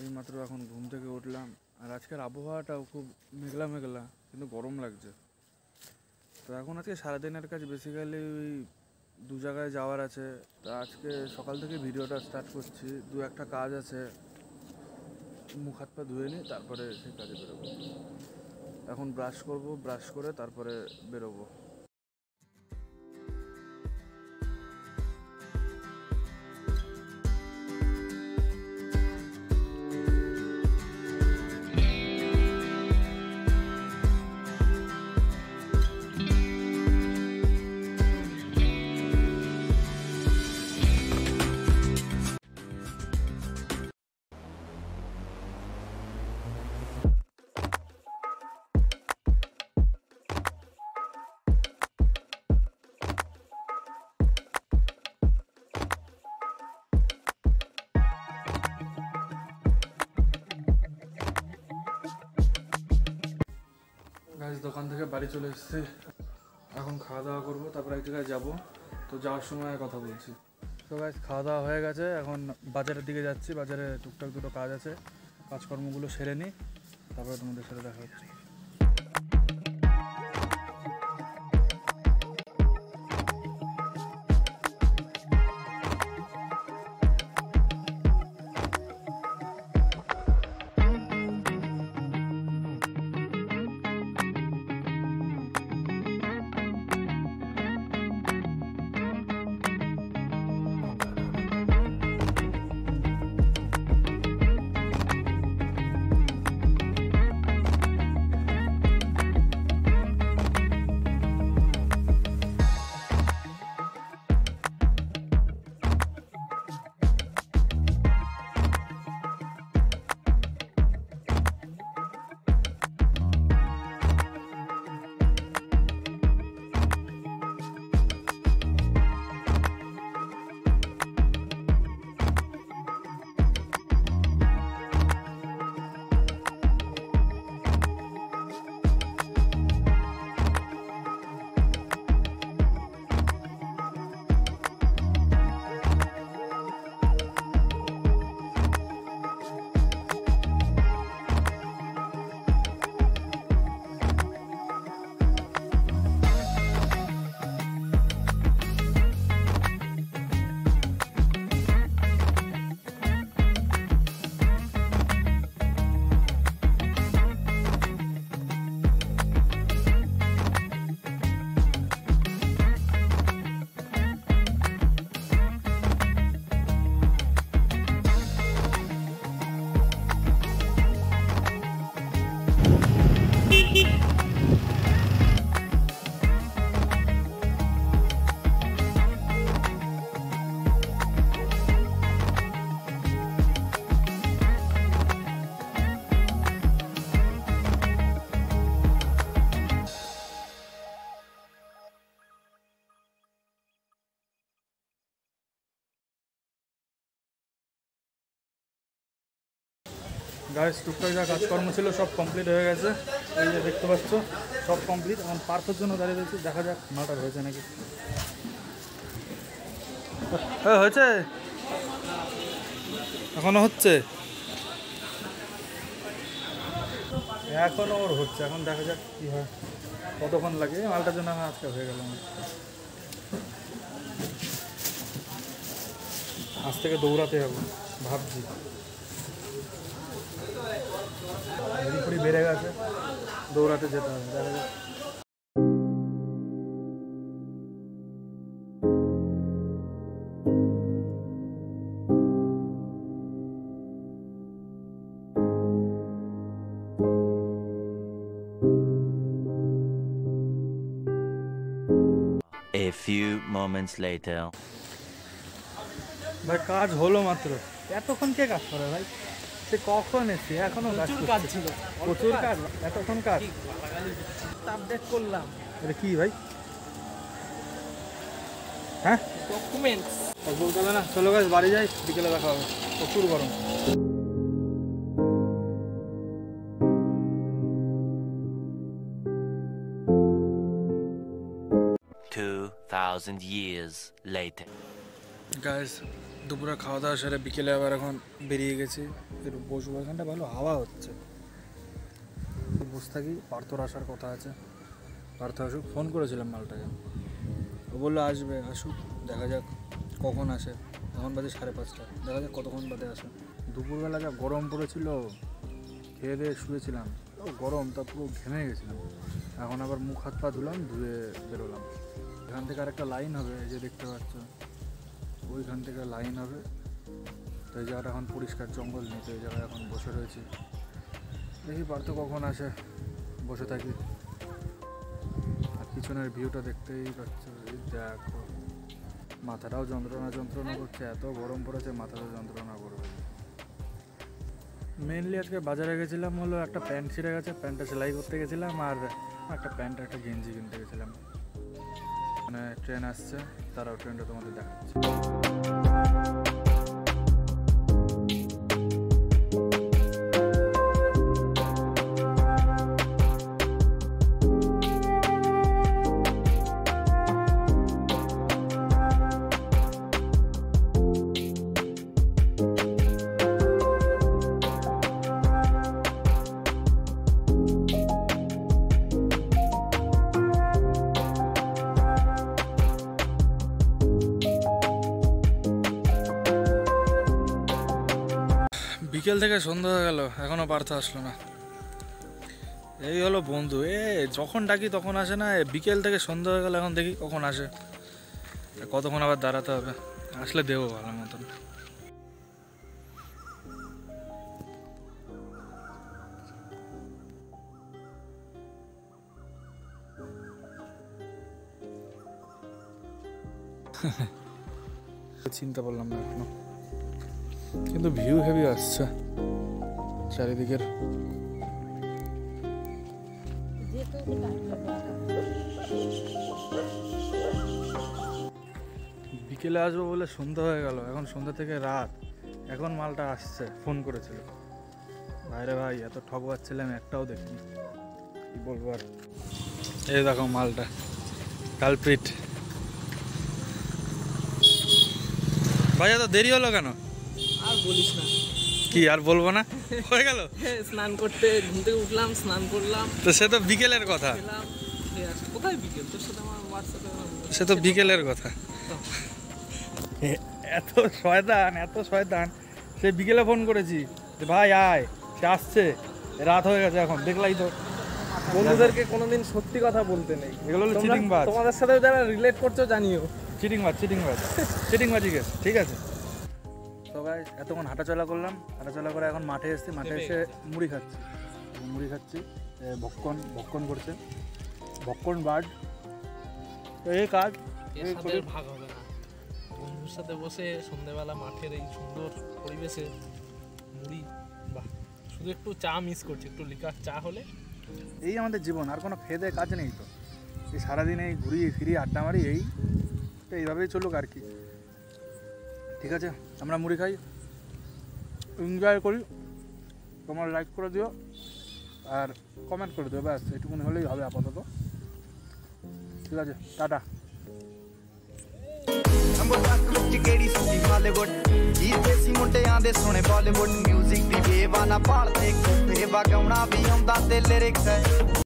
এইমাত্র এখন ঘুম থেকে উঠলাম, আর আজকের আবহাওয়াটাও খুব মেঘলা মেঘলা, কিন্তু গরম লাগছে। তো এখন আজকে সারাদিনের কাজ বেসিক্যালি ওই দু জায়গায় যাওয়ার আছে। তা আজকে সকাল থেকে ভিডিওটা স্টার্ট করছি, দু একটা কাজ আছে, মুখ হাত পা ধুয়ে নিই তারপরে সেই কাজে বেরোবো। এখন ব্রাশ করব ব্রাশ করে তারপরে বেরোবো। দোকান থেকে বাড়ি চলে এসেছি। এখন খাওয়া দাওয়া করব, তারপর এক জায়গায় যাব। তো যাওয়ার সময় কথা বলছি। তো গাছ খাওয়া দাওয়া হয়ে গেছে। এখন বাজারের দিকে যাচ্ছি। বাজারে টুকটাক দুটো কাজ আছে। কাজকর্মগুলো সেরে নিই তারপরে তোমাদের সাথে দেখা হচ্ছে। গাছ টুকটাক যা কাজকর্ম ছিল সব কমপ্লিট হয়ে গেছে। এই যে দেখতে পাচ্ছ সব কমপ্লিট এখন পার্থের জন্য দাঁড়িয়ে রয়েছে। দেখা যাক মালটা হয়েছে নাকি। এ, হয়েছে। এখনও হচ্ছে। এখনও ওর হচ্ছে। এখন দেখা যাক কি হয়। কতক্ষণ লাগে? মালটার জন্য আমার আজকে হয়ে গেল আমার। আজ থেকে দৌড়াতে হবে ভাবছি এদিক বেড়ে গেছে দৌড়াতে যেতে হবে দেখা যাক। A few moments later. ভাই কাজ হলো মাত্র। এতক্ষণ কে কাজ করে ভাই? সে কখন এসে? এখনও কাজ প্রচুর করছে। কাজ ছিল। প্রচুর কাজ? এতক্ষণ কাজ? আপডেট করলাম। এটা কি ভাই? হ্যাঁ? ডকুমেন্টস আর বলতে হবে না চলো গাছ বাড়ি যাই বিকেলে দেখা হবে। প্রচুর গরম। Two thousand years later. Guys দুপুরে খাওয়া দাওয়া সেরে বিকেলে আবার এখন বেরিয়ে গেছি। একটু বসবো। এখানটা ভালো হাওয়া হচ্ছে। বসে থাকি। পার্থর আসার কথা আছে। পার্থ আসুক। ফোন করেছিলাম মালটাকে। ও বলল, আসবে, আসুক। দেখা যাক কখন আসে। এখন বাজে সাড়ে পাঁচটা। দেখা যাক কতক্ষণ বাদে আসে। দুপুরবেলা যা গরম পড়েছিল, খেয়ে দিয়ে শুয়েছিলাম। গরম, তা পুরো ঘেমে গেছিলাম এখন আবার মুখ হাত পা ধুলাম, ধুয়ে বেরোলাম। এখান থেকে আরেকটা লাইন হবে যে দেখতে পাচ্ছ। ওইখান থেকে লাইন হবে। তো এই জায়গাটা এখন পরিষ্কার জঙ্গল নেই তো এই জায়গায় এখন বসে রয়েছি, দেখি পার্থ কখন আসে, বসে থাকি। আর পিছনের ভিউটা দেখতেই পাচ্ছ দেখো। মাথাটাও যন্ত্রণা যন্ত্রণা করছে, এত গরম পড়েছে মাথাটাও যন্ত্রণা করবে। মেনলি আজকে বাজারে গেছিলাম হলো একটা প্যান্ট ছিঁড়ে গেছে, প্যান্টটা সেলাই করতে গেছিলাম, আর একটা প্যান্ট, একটা গেঞ্জি কিনতে গেছিলাম। মানে ট্রেন আসছে তারাও ট্রেনটা তোমাদের দেখাচ্ছে। বিকেল থেকে সন্ধ্যা হয়ে গেল, এখনও পার্থ আসলো না। এই হলো বন্ধু, এ যখন ডাকি তখন আসে না বিকেল থেকে সন্ধ্যা হয়ে গেল, এখন দেখি কখন আসে। কতক্ষণ আবার দাঁড়াতে হবে, আসলে দেবো ভালো মতন। চিন্তা করলাম না এখনও। কিন্তু ভিউ হেভি আসছে, চারিদিকের। বিকেলে আসব বলে সন্ধ্যা হয়ে গেল, এখন সন্ধ্যা থেকে রাত। এখন মালটা আসছে, ফোন করেছিল। ভাইরে ভাই, এত ঠক পাচ্ছিলাম একটাও দেখিনি। কি বলব আর? এই দেখো মালটা কালপিট ভাই, এত দেরি হলো কেন? বলিস না। কি আর বলব না? হয়ে গেল? স্নান করতে ঘুম থেকে উঠলাম স্নান করলাম। তো সে তো বিকেলের কথা। কোথায় বিকেল? তোর সাথে আমার হোয়াটসঅ্যাপে সে তো বিকেলের কথা। এত শয়তান এত শয়তান। সে বিকেলে ফোন করেছি যে ভাই আয়। সে আসছে। রাত হয়ে গেছে এখন দেখলাই তো। বন্ধুদেরকে কোনোদিন সত্যি কথা বলতে নেই। এগুলো হলো চিটিং বাজ। তোমাদের সাথে যারা রিলেট করছ জানিও। চিটিং বাজ চিটিং বাজ। চিটিং বাজি গেছ ঠিক আছে? তো এতক্ষণ হাঁটাচলা করলাম হাঁটাচলা করে এখন মাঠে এসেছি মাঠে এসে মুড়ি খাচ্ছি। মুড়ি খাচ্ছি ভক্ষণ ভক্ষণ করছে। ভক্ষণ বার্ড তো এই কাজ ভাগ হবে না। বন্ধুর সাথে বসে সন্ধেবেলা মাঠের এই সুন্দর পরিবেশে মুড়ি বাহ শুধু একটু চা মিস করছি একটু লিকার চা হলে। এই আমাদের জীবন আর কোনো দেয়ে কাজ নেই তো। এই সারাদিন এই ঘুরি ফিরি আড্ডা মারি এই তো এইভাবেই চলুক আর কি। ঠিক আছে আমরা মুড়ি খাই এনজয় করি তোমার লাইক করে দিও আর কমেন্ট করে দিও ব্যাস এটুকুনি হলেই হবে আপাতত ঠিক আছে টাটা ਅੰਬੋ ਤੱਕ ਵਿੱਚ ਕਿਹੜੀ ਸੁਣੀ ਹਾਲੀਵੁੱਡ ਜੀ ਦੇਸੀ ਮੁੰਡਿਆਂ ਦੇ ਸੋਹਣੇ ਬਾਲੀਵੁੱਡ 뮤직 ਦੀ ਵੇਵਾ ਨਾ ਭਾਲਦੇ ਕੋਪੇ ਵਗਾਉਣਾ ਵੀ ਆਉਂਦਾ ਤੇ ਲਿਰਿਕਸ ਹੈ